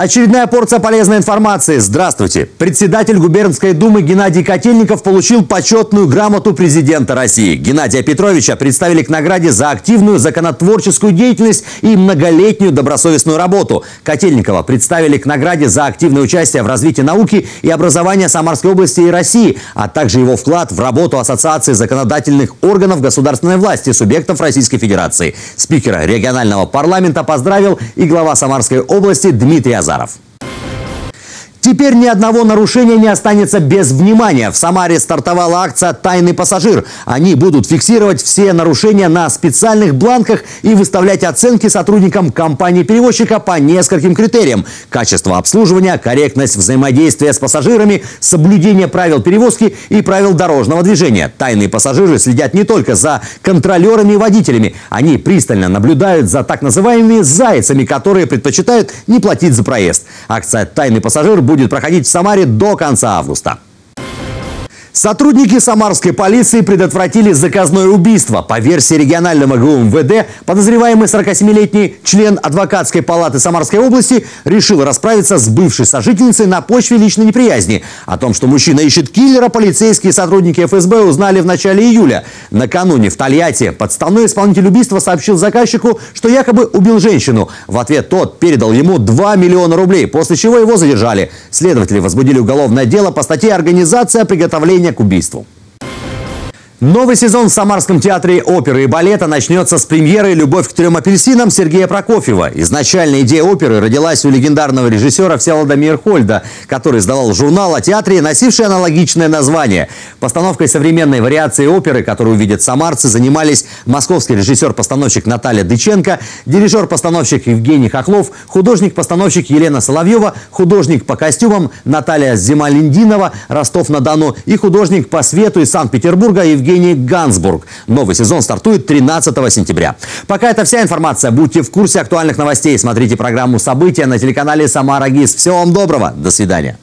Очередная порция полезной информации. Здравствуйте. Председатель губернской думы Геннадий Котельников получил почетную грамоту президента России. Геннадия Петровича представили к награде за активную законотворческую деятельность и многолетнюю добросовестную работу. Котельникова представили к награде за активное участие в развитии науки и образования Самарской области и России, а также его вклад в работу Ассоциации законодательных органов государственной власти субъектов Российской Федерации. Спикера регионального парламента поздравил и глава Самарской области Дмитрий Азаров. zaraf. Теперь ни одного нарушения не останется без внимания. В Самаре стартовала акция «Тайный пассажир». Они будут фиксировать все нарушения на специальных бланках и выставлять оценки сотрудникам компании-перевозчика по нескольким критериям. Качество обслуживания, корректность взаимодействия с пассажирами, соблюдение правил перевозки и правил дорожного движения. Тайные пассажиры следят не только за контролерами и водителями. Они пристально наблюдают за так называемыми «зайцами», которые предпочитают не платить за проезд. Акция «Тайный пассажир» будет проходить в Самаре до конца августа. Сотрудники самарской полиции предотвратили заказное убийство. По версии регионального ГУМВД, подозреваемый 47-летний член адвокатской палаты Самарской области решил расправиться с бывшей сожительницей на почве личной неприязни. О том, что мужчина ищет киллера, полицейские сотрудники ФСБ узнали в начале июля. Накануне в Тольятти подставной исполнитель убийства сообщил заказчику, что якобы убил женщину. В ответ тот передал ему 2 миллиона рублей, после чего его задержали. Следователи возбудили уголовное дело по статье «Организация приготовления причастения к убийству. Новый сезон в Самарском театре оперы и балета начнется с премьеры «Любовь к трем апельсинам» Сергея Прокофьева. Изначальная идея оперы родилась у легендарного режиссера Всеволода Мирхольда, который издавал журнал о театре, носивший аналогичное название. Постановкой современной вариации оперы, которую увидят самарцы, занимались московский режиссер-постановщик Наталья Дыченко, дирижер-постановщик Евгений Хохлов, художник-постановщик Елена Соловьева, художник по костюмам Наталья Зималиндинова, Ростов-на-Дону и художник по свету из Санкт-Петербурга Евгений Евгений Гансбург. Новый сезон стартует 13 сентября. Пока это вся информация. Будьте в курсе актуальных новостей. Смотрите программу «События» на телеканале «Самара ГИС». Всего вам доброго. До свидания.